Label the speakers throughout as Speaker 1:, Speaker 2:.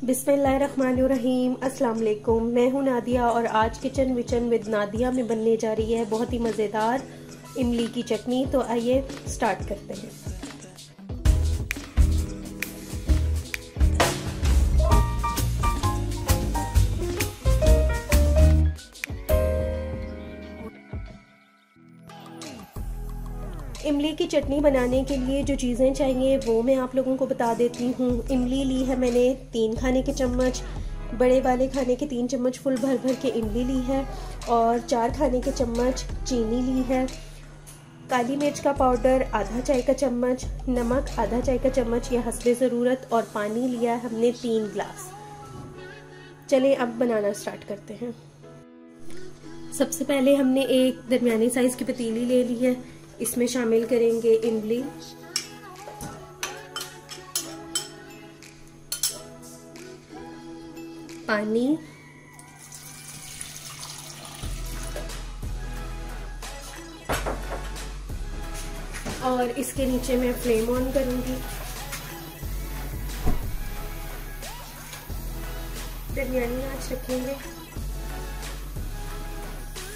Speaker 1: बिस्मिल्लाहिर्रहमानिर्रहीम। अस्सलाम वालेकुम मैं हूँ नादिया और आज किचन विचन विद नादिया में बनने जा रही है बहुत ही मज़ेदार इमली की चटनी। तो आइए स्टार्ट करते हैं। इमली की चटनी बनाने के लिए जो चीज़ें चाहिए, वो मैं आप लोगों को बता देती हूँ। इमली ली है मैंने तीन खाने के चम्मच, बड़े वाले खाने के तीन चम्मच, फुल भर भर के इमली ली है और चार खाने के चम्मच चीनी ली है। काली मिर्च का पाउडर, आधा चाय का चम्मच, नमक, आधा चाय का चम्मच, या हसबे ज़रूरत और पानी लिया है हमने तीन ग्लास। चलें, अब बनाना स्टार्ट करते हैं। सबसे पहले हमने एक दरमियानी साइज़ की पतीली ले ली है। इसमें शामिल करेंगे इमली। पानी। और इसके नीचे मैं फ्लेम ऑन करूँगी। बिरयानी आँच रखेंगे।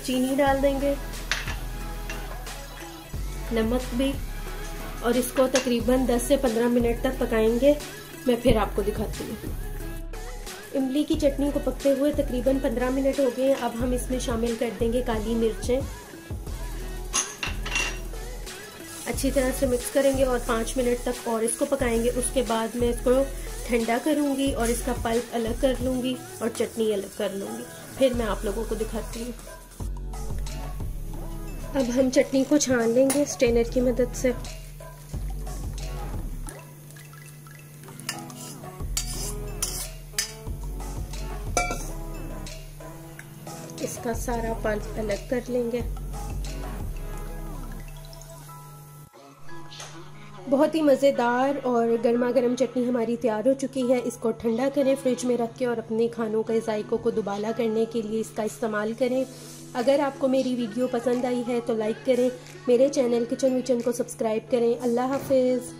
Speaker 1: चीनी डाल देंगे। नमक भी, और इसको तकरीबन 10 से 15 मिनट तक पकाएँगे। मैं फिर आपको दिखाती हूँ। इमली की चटनी को पकते हुए तकरीबन 15 मिनट हो गए अब हम इसमें शामिल कर देंगे काली मिर्चें। अच्छी तरह से मिक्स करेंगे और पाँच मिनट तक और इसको पकाएँगे। उसके बाद मैं इसको ठंडा करूँगी और इसका पल्प अलग कर लूँगी और चटनी अलग कर लूँगी। फिर मैं आप लोगों को दिखाती हूँ। अब हम चटनी को छान लेंगे स्ट्रेनर की मदद से। इसका सारा पल्प अलग कर लेंगे। बहुत ही मज़ेदार और गर्मा गर्म चटनी हमारी तैयार हो चुकी है। इसको ठंडा करें, फ्रिज में रख के और अपने खानों के जायकों को दुबाला करने के लिए इसका इस्तेमाल करें। अगर आपको मेरी वीडियो पसंद आई है तो लाइक करें, मेरे चैनल किचन विचन को सब्सक्राइब करें। अल्लाह हाफिज़।